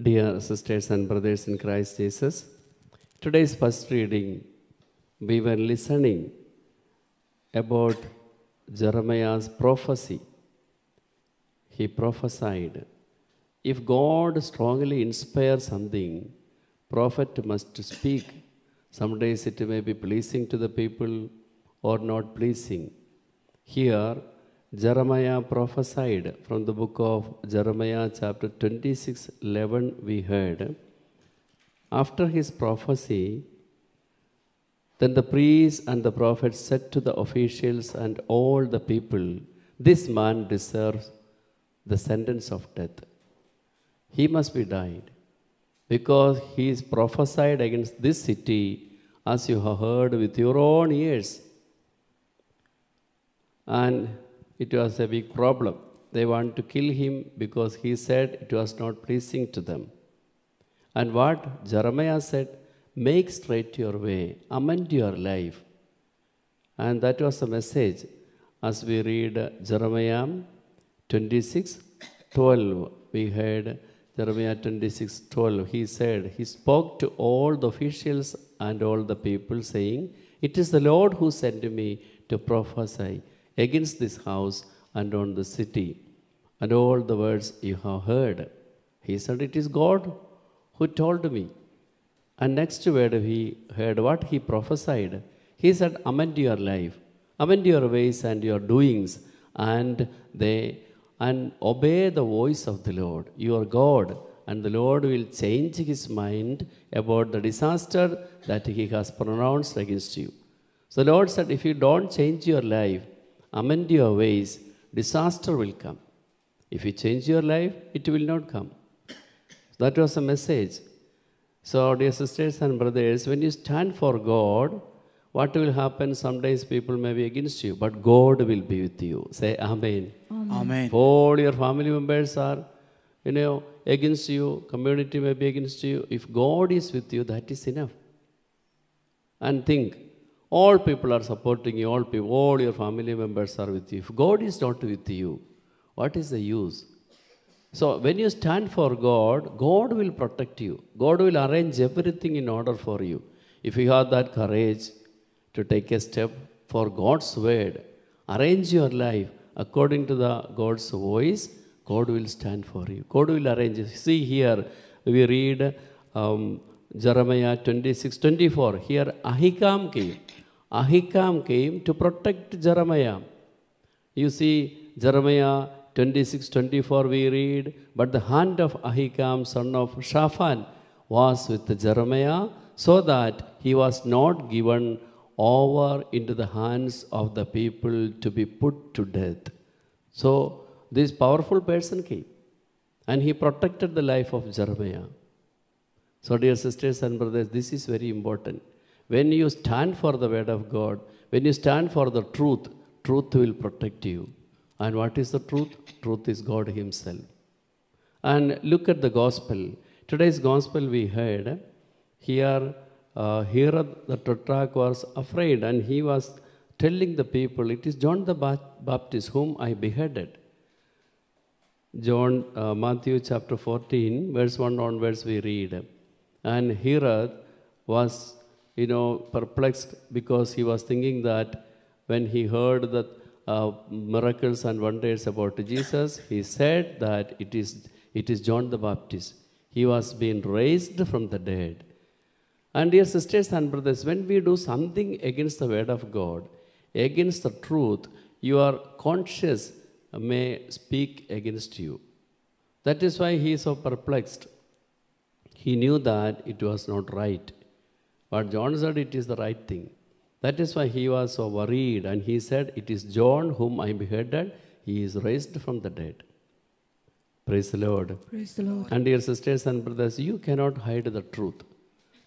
Dear sisters and brothers in Christ Jesus, today's first reading, we were listening about Jeremiah's prophecy. He prophesied, if God strongly inspires something, prophet must speak. Some days it may be pleasing to the people or not pleasing. Here, Jeremiah prophesied from the book of Jeremiah, chapter 26 11. We heard, after his prophecy, then the priests and the prophets said to the officials and all the people, This man deserves the sentence of death. He must be died because he is prophesied against this city as you have heard with your own ears. And it was a big problem. They want to kill him because he said it was not pleasing to them. And what Jeremiah said, make straight your way, amend your life. And that was the message as we read Jeremiah 26 12. We heard Jeremiah 26 12. He said, He spoke to all the officials and all the people, saying, It is the Lord who sent me to prophesy against this house and on the city, and all the words you have heard. He said, It is God who told me. And next word he heard what he prophesied. He said, Amend your life, amend your ways and your doings, and they and obey the voice of the Lord, your God, and the Lord will change his mind about the disaster that he has pronounced against you. So the Lord said, If you don't change your life, amend your ways, disaster will come. If you change your life, it will not come. That was a message. So, dear sisters and brothers, when you stand for God, what will happen? Sometimes people may be against you, but God will be with you. Say Amen. Amen. If all your family members are, you know, against you, community may be against you. If God is with you, that is enough. And think, all people are supporting you, all people, all your family members are with you. If God is not with you, what is the use? So when you stand for God, God will protect you. God will arrange everything in order for you. If you have that courage to take a step for God's word, arrange your life according to the God's voice, God will stand for you. God will arrange. See here, we read um, Jeremiah 26 24. Here, Ahikam came. Ahikam came to protect Jeremiah. You see, Jeremiah 26 24, we read, But the hand of Ahikam, son of Shaphan, was with Jeremiah, so that he was not given over into the hands of the people to be put to death. So, this powerful person came and he protected the life of Jeremiah. So, dear sisters and brothers, this is very important. When you stand for the word of God, when you stand for the truth, truth will protect you. And what is the truth? Truth is God Himself. And look at the gospel. Today's gospel we heard here. Uh, here the tetrarch was afraid and he was telling the people, It is John the Baptist whom I beheaded. John, uh, Matthew chapter 14, verse 1 onwards we read. And Herod was, you know, perplexed because he was thinking that when he heard that uh, miracles and wonders about Jesus, he said that it is, it is John the Baptist. He was being raised from the dead. And dear sisters and brothers, when we do something against the word of God, against the truth, your conscience may speak against you. That is why he is so perplexed. He knew that it was not right. But John said it is the right thing. That is why he was so worried and he said, It is John whom I beheaded. He is raised from the dead. Praise the Lord. Praise the Lord. And dear sisters and brothers, you cannot hide the truth.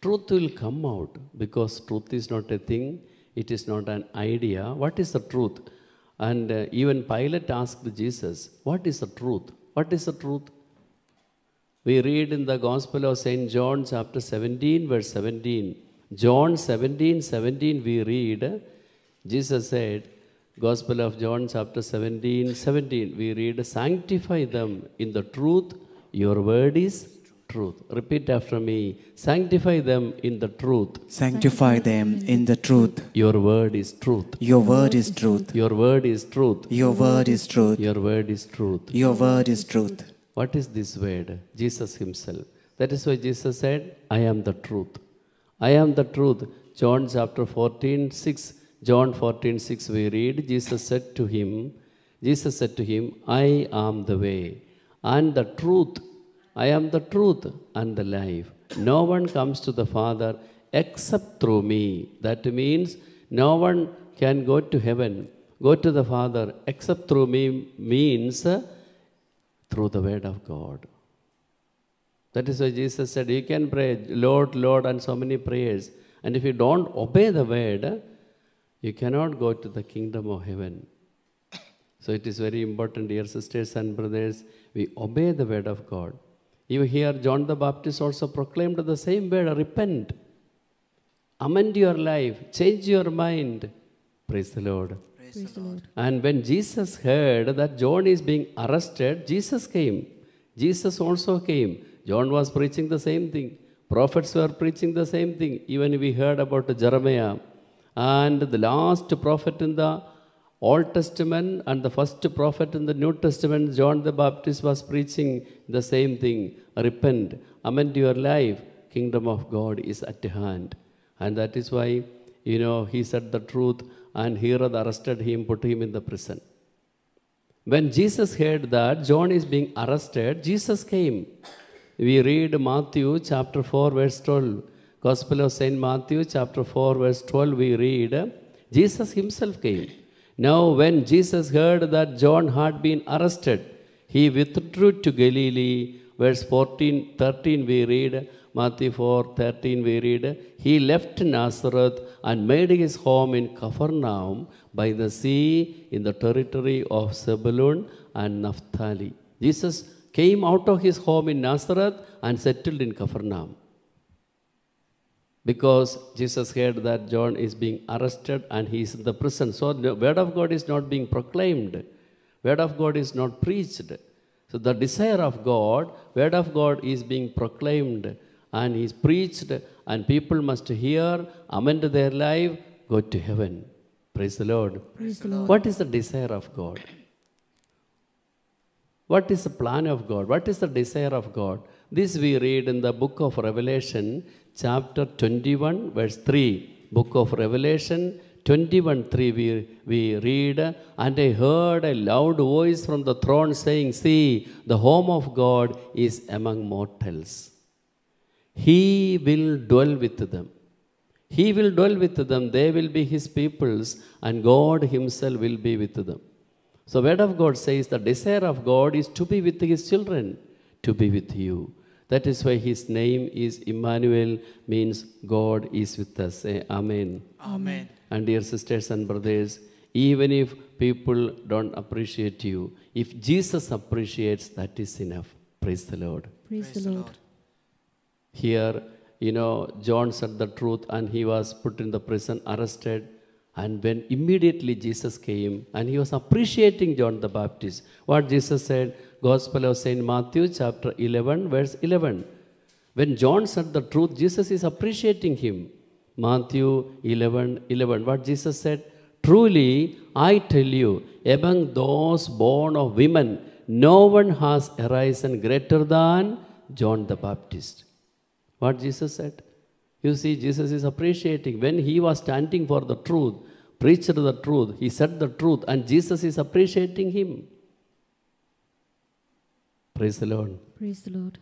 Truth will come out because truth is not a thing, it is not an idea. What is the truth? And uh, even Pilate asked Jesus, What is the truth? What is the truth? We read in the Gospel of St. John, chapter 17, verse 17. John 17, 17, we read, Jesus said, Gospel of John, chapter 17, 17, we read, Sanctify them in the truth, your word is truth. Repeat after me. Sanctify them in the truth. Sanctify them in the truth. Your word is truth. Your word is truth. Your word is truth. Your word is truth. Your word is truth. Your word is truth. What is this word? Jesus Himself. That is why Jesus said, I am the truth. I am the truth. John chapter 14, 6. John 14, 6, we read, Jesus said to him, Jesus said to him, I am the way and the truth. I am the truth and the life. No one comes to the Father except through me. That means no one can go to heaven, go to the Father except through me, means through the Word of God. That is why Jesus said, You can pray, Lord, Lord, and so many prayers. And if you don't obey the Word, you cannot go to the kingdom of heaven. So it is very important, dear sisters and brothers, we obey the Word of God. You hear John the Baptist also proclaimed the same word repent, amend your life, change your mind. Praise the Lord. And when Jesus heard that John is being arrested, Jesus came. Jesus also came. John was preaching the same thing. Prophets were preaching the same thing. Even we heard about Jeremiah. And the last prophet in the Old Testament and the first prophet in the New Testament, John the Baptist, was preaching the same thing. Repent, amend your life. Kingdom of God is at hand. And that is why, you know, he said the truth and Herod arrested him, put him in the prison. When Jesus heard that John is being arrested, Jesus came. We read Matthew chapter 4, verse 12. Gospel of St. Matthew chapter 4, verse 12, we read, Jesus himself came. Now, when Jesus heard that John had been arrested, he withdrew to Galilee. Verse 14, 13, we read, Matthew 4, 13, we read, He left Nazareth and made his home in Capernaum by the sea in the territory of Zebulun and Naphtali. Jesus came out of his home in Nazareth and settled in Capernaum because Jesus heard that John is being arrested and he is in the prison. So the word of God is not being proclaimed. Word of God is not preached. So the desire of God, word of God is being proclaimed and is preached and people must hear, amend their life, go to heaven. Praise the Lord. Praise the Lord. What is the desire of God? What is the plan of God? What is the desire of God? This we read in the book of Revelation, chapter 21, verse 3. Book of Revelation 21 3 we, we read, And I heard a loud voice from the throne saying, See, the home of God is among mortals. He will dwell with them. He will dwell with them, they will be his peoples, and God himself will be with them. So, Word of God says the desire of God is to be with his children, to be with you. That is why his name is Emmanuel, means God is with us. Say Amen. Amen. And dear sisters and brothers, even if people don't appreciate you, if Jesus appreciates, that is enough. Praise the Lord. Praise the Lord. Here, you know, John said the truth and he was put in the prison, arrested. And when immediately Jesus came and he was appreciating John the Baptist, what Jesus said, Gospel of St. Matthew, chapter 11, verse 11. When John said the truth, Jesus is appreciating him. Matthew 11, 11. What Jesus said, Truly, I tell you, among those born of women, no one has arisen greater than John the Baptist. What Jesus said? You see, Jesus is appreciating. When he was standing for the truth, preached the truth, he said the truth, and Jesus is appreciating him. Praise the Lord. Praise the Lord.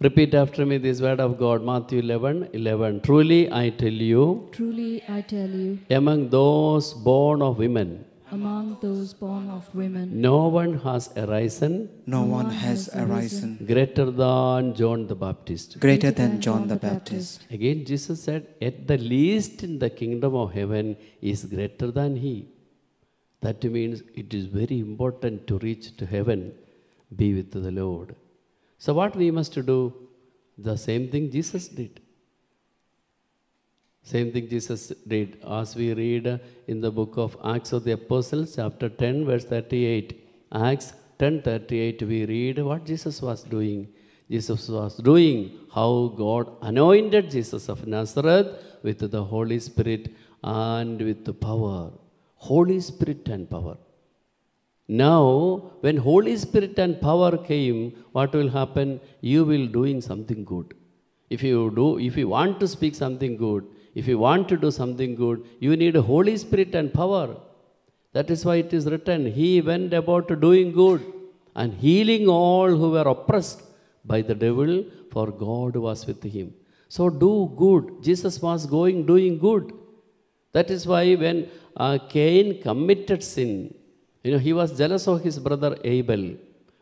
Repeat after me this word of God, Matthew 11 11. Truly I tell you, Truly I tell you, among those born of women, among those born of women, no one has arisen No one has arisen greater than John the Baptist. greater than John the Baptist. Again, Jesus said, At the least in the kingdom of heaven is greater than he. That means it is very important to reach to heaven, be with the Lord. So, what we must do? The same thing Jesus did. Same thing Jesus did, as we read in the book of Acts of the Apostles, chapter 10, verse 38. Acts 10 38, we read what Jesus was doing. Jesus was doing, how God anointed Jesus of Nazareth with the Holy Spirit and with the power. Holy Spirit and power. Now, when Holy Spirit and power came, what will happen? You will doing something good. If you do, if you want to speak something good, if you want to do something good, you need a Holy Spirit and power. That is why it is written, He went about doing good and healing all who were oppressed by the devil, for God was with him. So do good. Jesus was going doing good. That is why when uh, Cain committed sin, you know, he was jealous of his brother Abel.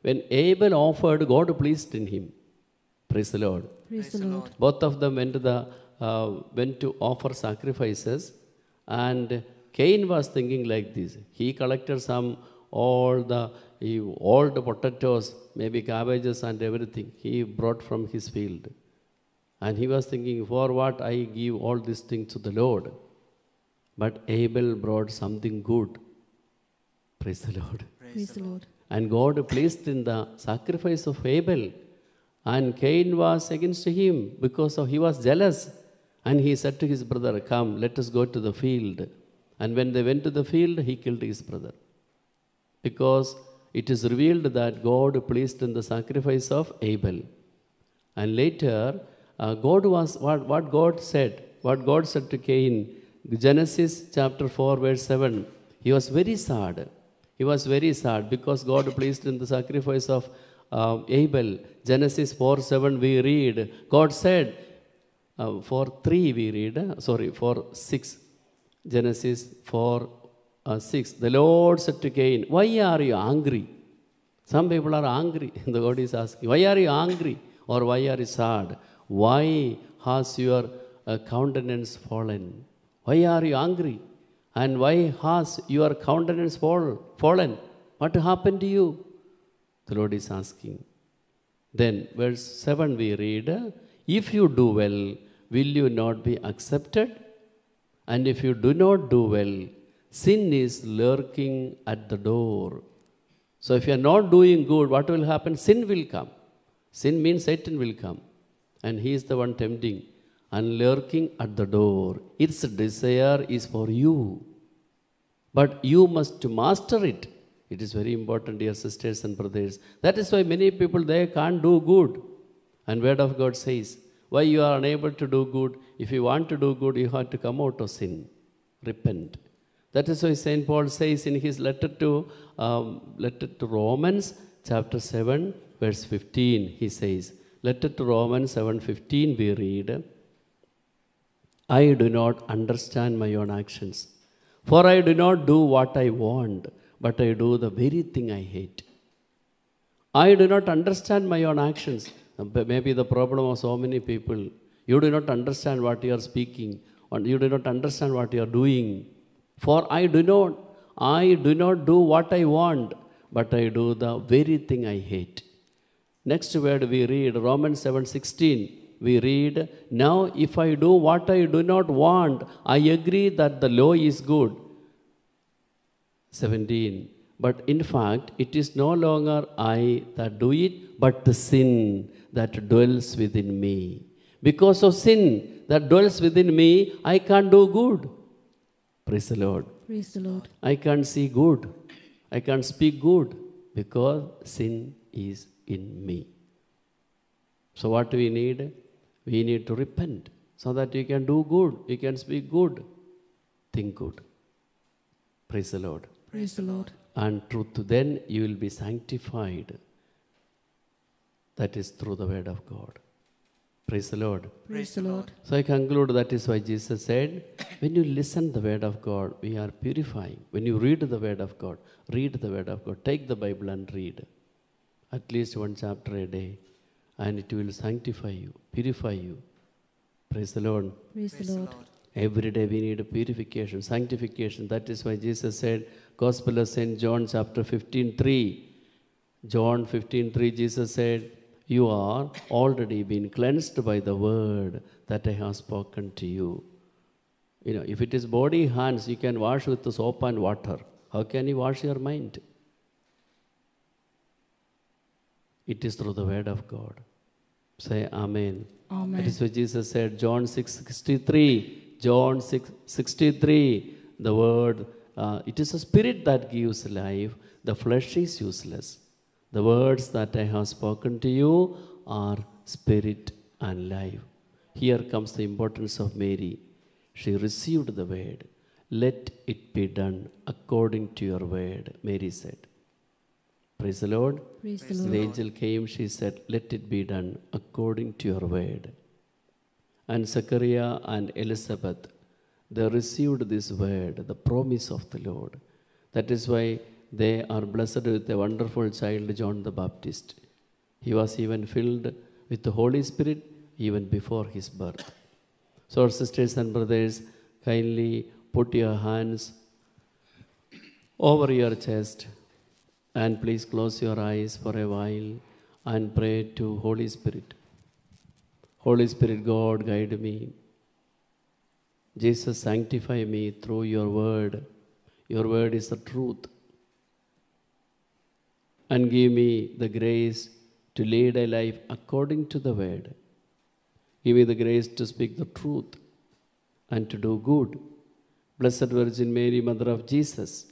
When Abel offered, God pleased in him. Praise the Lord. Praise the Lord. Both of them went to the uh, went to offer sacrifices, and Cain was thinking like this. He collected some all the he, all the potatoes, maybe cabbages and everything. He brought from his field, and he was thinking, for what I give all these things to the Lord. But Abel brought something good. Praise the Lord. Praise the Lord. And God placed in the sacrifice of Abel. And Cain was against him because of he was jealous. And he said to his brother, Come, let us go to the field. And when they went to the field, he killed his brother. Because it is revealed that God placed in the sacrifice of Abel. And later, uh, God was what, what God said, what God said to Cain, Genesis chapter 4, verse 7. He was very sad. He was very sad because God placed in the sacrifice of uh, Abel. Genesis 4 7, we read, God said, uh, for 3 we read, uh, sorry, for 6. Genesis 4 uh, 6. The Lord said to Cain, Why are you angry? Some people are angry. The God is asking, Why are you angry? Or why are you sad? Why has your uh, countenance fallen? Why are you angry? And why has your countenance fall, fallen? What happened to you? The Lord is asking. Then, verse 7 we read, If you do well, will you not be accepted? And if you do not do well, sin is lurking at the door. So, if you are not doing good, what will happen? Sin will come. Sin means Satan will come. And he is the one tempting and lurking at the door. Its desire is for you. But you must master it. It is very important, dear sisters and brothers. That is why many people they can't do good. And Word of God says, why you are unable to do good? If you want to do good, you have to come out of sin. Repent. That is why Saint Paul says in his letter to um, letter to Romans, chapter seven, verse fifteen, he says, letter to Romans seven fifteen, we read, I do not understand my own actions. For I do not do what I want, but I do the very thing I hate. I do not understand my own actions. Maybe the problem of so many people. You do not understand what you are speaking, and you do not understand what you are doing. For I do not, I do not do what I want, but I do the very thing I hate. Next word we read Romans 7:16. We read, Now if I do what I do not want, I agree that the law is good. 17. But in fact, it is no longer I that do it, but the sin that dwells within me. Because of sin that dwells within me, I can't do good. Praise the Lord. Praise the Lord. I can't see good. I can't speak good because sin is in me. So, what we need? We need to repent so that you can do good, you can speak good, think good. Praise the Lord. Praise the Lord. And truth, then you will be sanctified. That is through the word of God. Praise the Lord. Praise the Lord. So I conclude that is why Jesus said, when you listen the word of God, we are purifying. When you read the word of God, read the word of God. Take the Bible and read. At least one chapter a day. And it will sanctify you, purify you. Praise the Lord. Praise the Lord. Every day we need a purification, sanctification. That is why Jesus said, Gospel of St. John chapter 15, 3. John 15, 3, Jesus said, You are already been cleansed by the word that I have spoken to you. You know, if it is body, hands, you can wash with the soap and water. How can you wash your mind? It is through the word of God. Say Amen. Amen. That is what Jesus said, John 6 63. John 6 63. The word, uh, it is a spirit that gives life, the flesh is useless. The words that I have spoken to you are spirit and life. Here comes the importance of Mary. She received the word. Let it be done according to your word, Mary said. Praise the Lord. Praise the Lord. The angel came, she said, Let it be done according to your word. And Zechariah and Elizabeth, they received this word, the promise of the Lord. That is why they are blessed with a wonderful child, John the Baptist. He was even filled with the Holy Spirit even before his birth. So, our sisters and brothers, kindly put your hands over your chest and please close your eyes for a while and pray to Holy Spirit. Holy Spirit, God, guide me. Jesus, sanctify me through your word. Your word is the truth. And give me the grace to lead a life according to the word. Give me the grace to speak the truth and to do good. Blessed Virgin Mary, Mother of Jesus,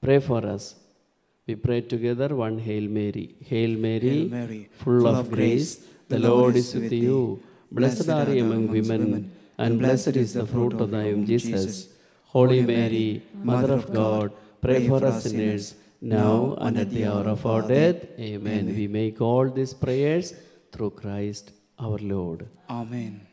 pray for us. We pray together one Hail Mary. Hail Mary, Hail Mary, full of grace, the Lord is with you. Blessed are you among women, and blessed is the fruit of thy womb, Jesus. Holy Mary, Mother of God, pray for us sinners, now and at the hour of our death. Amen. We make all these prayers through Christ our Lord. Amen.